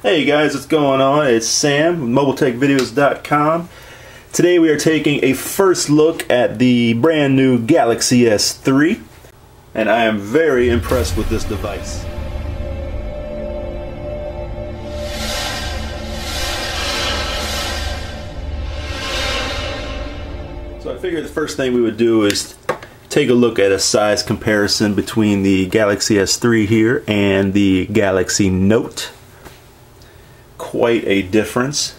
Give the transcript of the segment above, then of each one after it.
Hey guys, what's going on? It's Sam MobileTechVideos.com. Today we are taking a first look at the brand new Galaxy S3 and I am very impressed with this device. So I figured the first thing we would do is take a look at a size comparison between the Galaxy S3 here and the Galaxy Note. Quite a difference.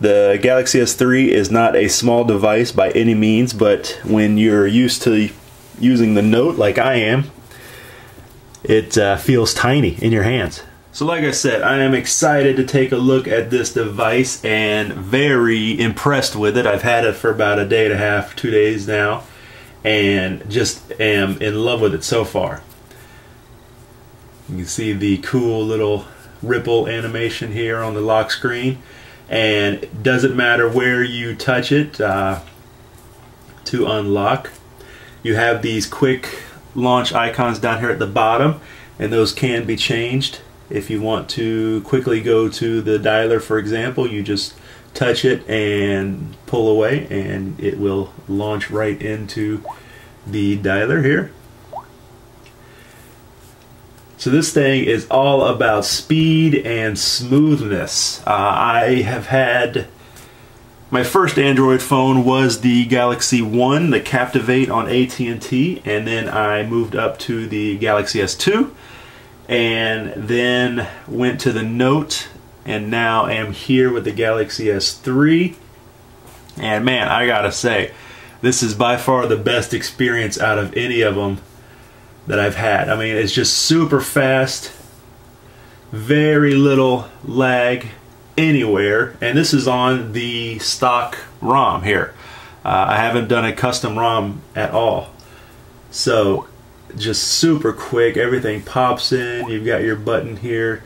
The Galaxy S3 is not a small device by any means, but when you're used to using the Note like I am, it uh, feels tiny in your hands. So like I said, I am excited to take a look at this device and very impressed with it. I've had it for about a day and a half, two days now, and just am in love with it so far. You can see the cool little ripple animation here on the lock screen and it doesn't matter where you touch it uh, to unlock. You have these quick launch icons down here at the bottom and those can be changed if you want to quickly go to the dialer, for example, you just touch it and pull away and it will launch right into the dialer here. So this thing is all about speed and smoothness. Uh, I have had my first Android phone was the Galaxy One, the Captivate on AT&T, and then I moved up to the Galaxy S2 and then went to the Note and now am here with the Galaxy S3 and man I gotta say this is by far the best experience out of any of them that I've had I mean it's just super fast very little lag anywhere and this is on the stock ROM here uh, I haven't done a custom ROM at all so just super quick. Everything pops in. You've got your button here.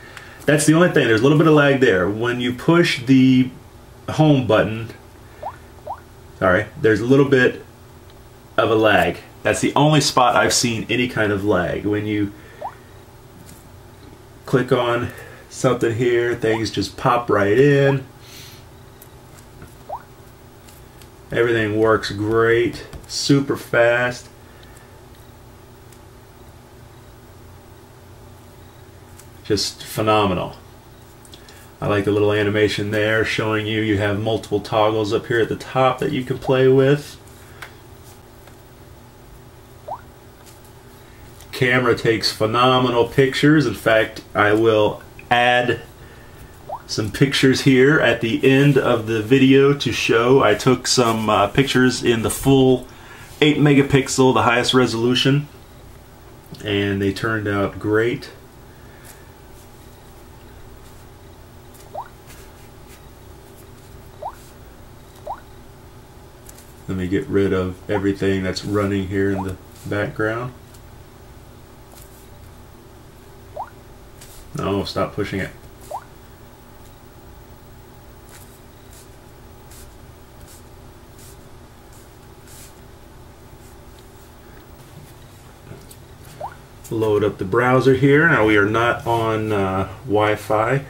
That's the only thing. There's a little bit of lag there. When you push the home button, sorry, there's a little bit of a lag. That's the only spot I've seen any kind of lag. When you click on something here, things just pop right in. Everything works great, super fast. just phenomenal. I like the little animation there showing you you have multiple toggles up here at the top that you can play with. Camera takes phenomenal pictures. In fact, I will add some pictures here at the end of the video to show. I took some uh, pictures in the full 8 megapixel, the highest resolution, and they turned out great. Let me get rid of everything that's running here in the background. Stop pushing it. Load up the browser here. Now we are not on uh, Wi-Fi.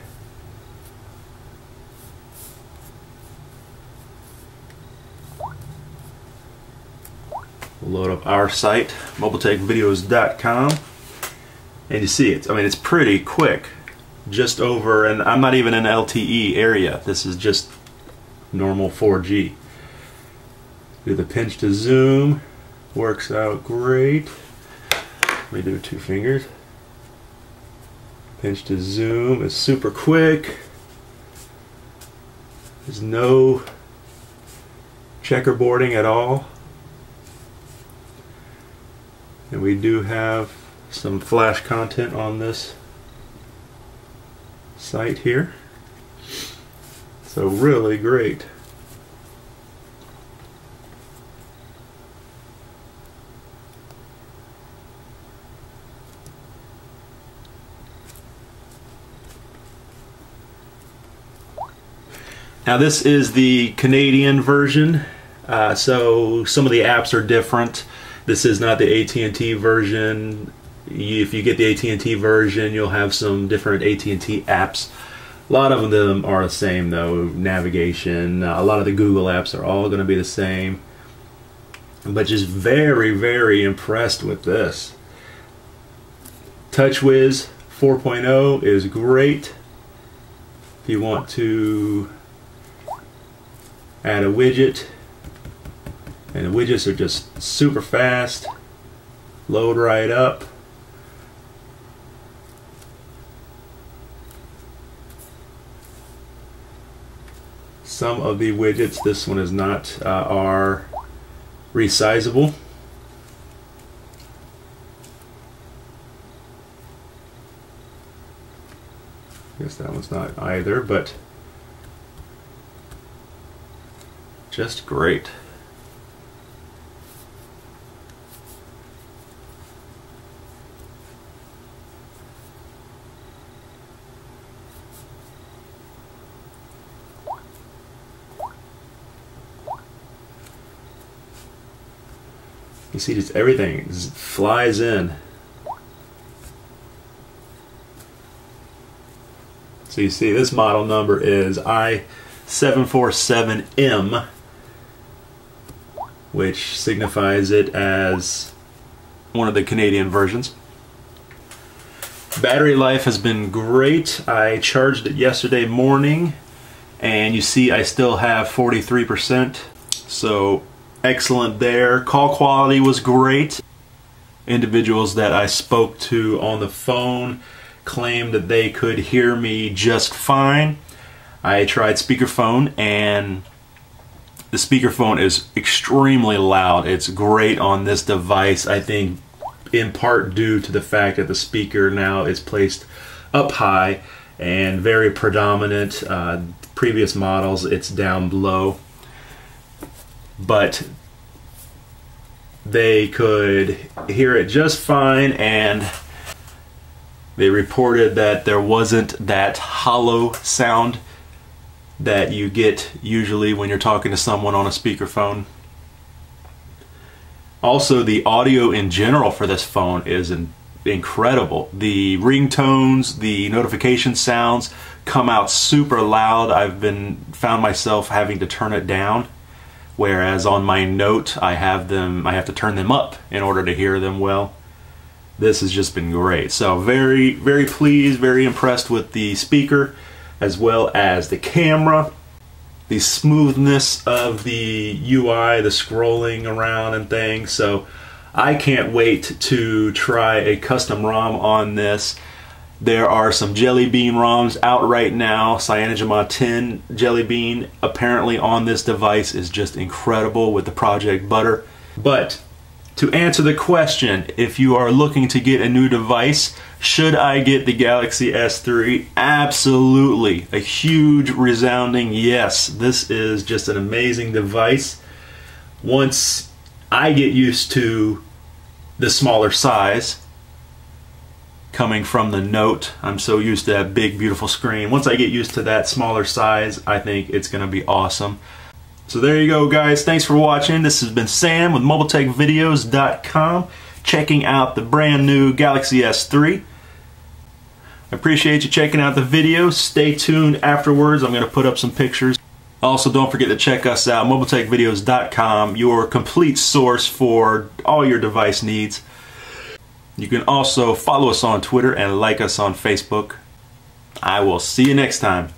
Load up our site, mobiletechvideos.com, and you see it. I mean, it's pretty quick. Just over, and I'm not even in LTE area. This is just normal 4G. Do the pinch to zoom, works out great. Let me do two fingers. Pinch to zoom is super quick. There's no checkerboarding at all. And we do have some flash content on this site here. So really great. Now this is the Canadian version, uh, so some of the apps are different. This is not the AT&T version. If you get the AT&T version, you'll have some different AT&T apps. A lot of them are the same though. Navigation, uh, a lot of the Google apps are all going to be the same. But just very, very impressed with this. TouchWiz 4.0 is great. If you want to add a widget, and the widgets are just super fast, load right up. Some of the widgets, this one is not, uh, are resizable. Guess that one's not either, but just great. You see just everything flies in. So you see this model number is I747M which signifies it as one of the Canadian versions. Battery life has been great. I charged it yesterday morning and you see I still have 43%. So excellent there. Call quality was great. Individuals that I spoke to on the phone claimed that they could hear me just fine. I tried speakerphone and the speakerphone is extremely loud. It's great on this device, I think in part due to the fact that the speaker now is placed up high and very predominant. Uh, previous models, it's down low but they could hear it just fine and they reported that there wasn't that hollow sound that you get usually when you're talking to someone on a speakerphone. Also, the audio in general for this phone is in incredible. The ringtones, the notification sounds come out super loud. I've been found myself having to turn it down whereas on my note I have them I have to turn them up in order to hear them well. This has just been great. So very very pleased very impressed with the speaker as well as the camera. The smoothness of the UI the scrolling around and things. So I can't wait to try a custom ROM on this there are some Jelly Bean ROMs out right now. CyanogenMod 10 Jelly Bean apparently on this device is just incredible with the Project Butter. But to answer the question, if you are looking to get a new device, should I get the Galaxy S3? Absolutely. A huge resounding yes. This is just an amazing device. Once I get used to the smaller size, coming from the Note. I'm so used to that big, beautiful screen. Once I get used to that smaller size, I think it's going to be awesome. So there you go, guys. Thanks for watching. This has been Sam with MobileTechVideos.com, checking out the brand new Galaxy S3. I appreciate you checking out the video. Stay tuned afterwards. I'm going to put up some pictures. Also, don't forget to check us out, MobileTechVideos.com, your complete source for all your device needs. You can also follow us on Twitter and like us on Facebook. I will see you next time.